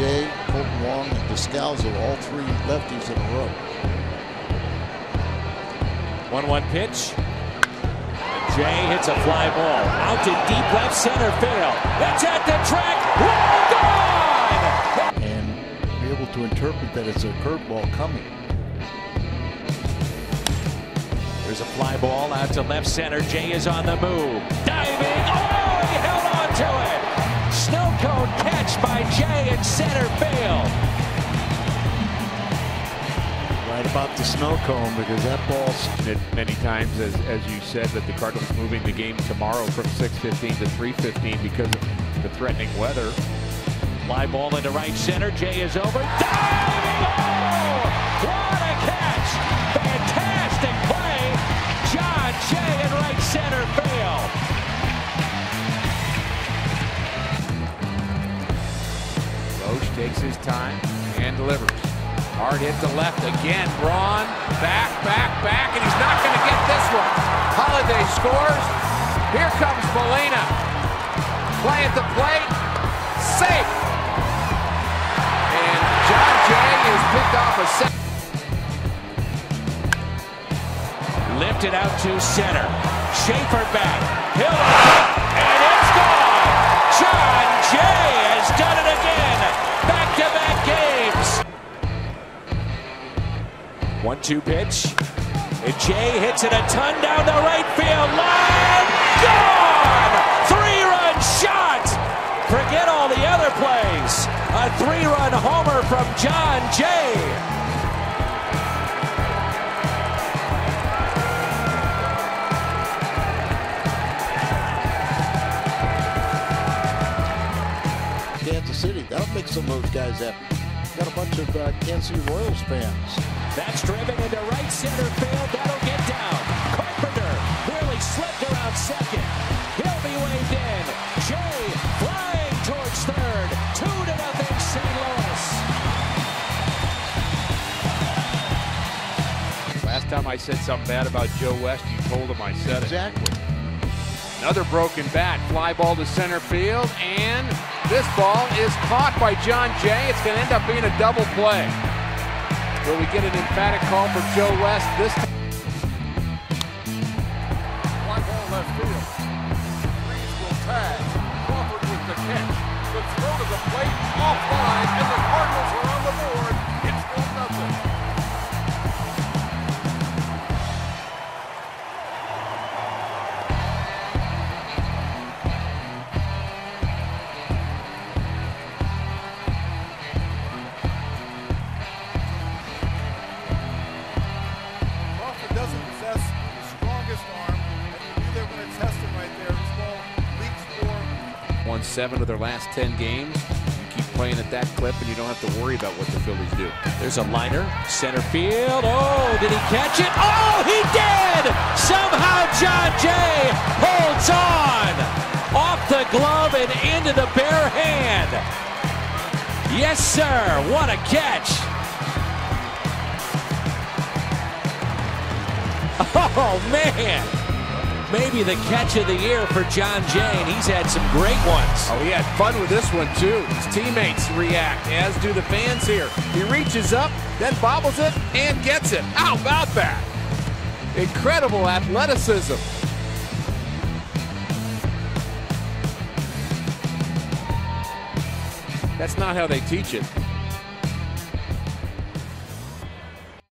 Jay, Kolten Wong, and Descalso, all three lefties in a row. 1-1 pitch. And Jay hits a fly ball. Out to deep left center field. It's at the track. Well gone! And be able to interpret that it's a curveball coming. There's a fly ball out to left center. Jay is on the move. Diving. Oh, he held on to it. Snow cone catch by Jay in center field. Right about the snow cone because that ball's it many times, as, as you said, that the Cardinals moving the game tomorrow from 6:15 to 3:15 because of the threatening weather. Fly ball into right center. Jay is over. Diving! Oh! What a catch! Fantastic play. Jon Jay in right center takes his time and delivers. Hard hit to left again. Braun back, back, back, and he's not going to get this one. Holliday scores. Here comes Molina. Play at the plate. Safe. And Jon Jay is picked off a set. Lifted out to center. Schafer back. Hill and it's gone. Jon Jay has done it again. Back-to-back games. One-two pitch. And Jay hits it a ton down the right field line. Gone! Three-run shot. Forget all the other plays. A three-run homer from Jon Jay. That'll make some of those guys happy. Got a bunch of uh, Kansas City Royals fans. That's driven into right center field. That'll get down. Carpenter nearly slipped around second. He'll be waved in. Jay flying towards third. Two to nothing St. Louis. Last time I said something bad about Joe West, you told him I said it. Exactly. Another broken bat, fly ball to center field, and this ball is caught by Jon Jay. It's going to end up being a double play. Will we get an emphatic call for Joe West this time? Fly ball left field. Reeves will tag. Crawford with the catch. The throw to the plate offline, and the Won seven of their last ten games. You keep playing at that clip, and you don't have to worry about what the Phillies do. There's a liner. Center field. Oh, did he catch it? Oh, he did! Somehow Jon Jay holds on. Off the glove and into the bare hand. Yes, sir. What a catch. Oh, man. Maybe the catch of the year for Jon Jay, and he's had some great ones. Oh, he had fun with this one, too. His teammates react, as do the fans here. He reaches up, then bobbles it, and gets it. How about that? Incredible athleticism. That's not how they teach it.